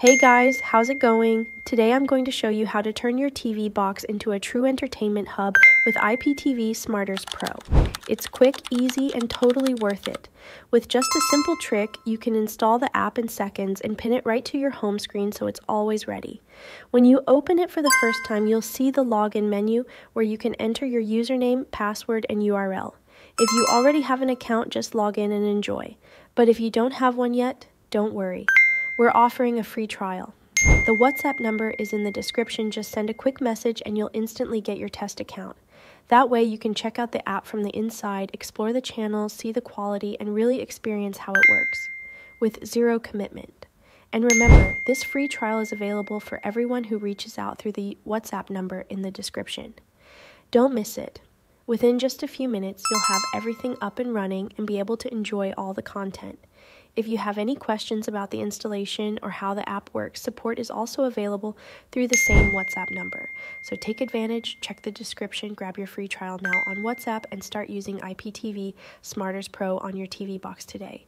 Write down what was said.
Hey guys, how's it going? Today I'm going to show you how to turn your TV box into a true entertainment hub with IPTV Smarters Pro. It's quick, easy, and totally worth it. With just a simple trick, you can install the app in seconds and pin it right to your home screen so it's always ready. When you open it for the first time, you'll see the login menu where you can enter your username, password, and URL. If you already have an account, just log in and enjoy. But if you don't have one yet, don't worry. We're offering a free trial. The WhatsApp number is in the description. Just send a quick message and you'll instantly get your test account. That way, you can check out the app from the inside, explore the channels, see the quality, and really experience how it works with zero commitment. And remember, this free trial is available for everyone who reaches out through the WhatsApp number in the description. Don't miss it. Within just a few minutes, you'll have everything up and running and be able to enjoy all the content. If you have any questions about the installation or how the app works, support is also available through the same WhatsApp number. So take advantage, check the description, grab your free trial now on WhatsApp, and start using IPTV Smarters Pro on your TV box today.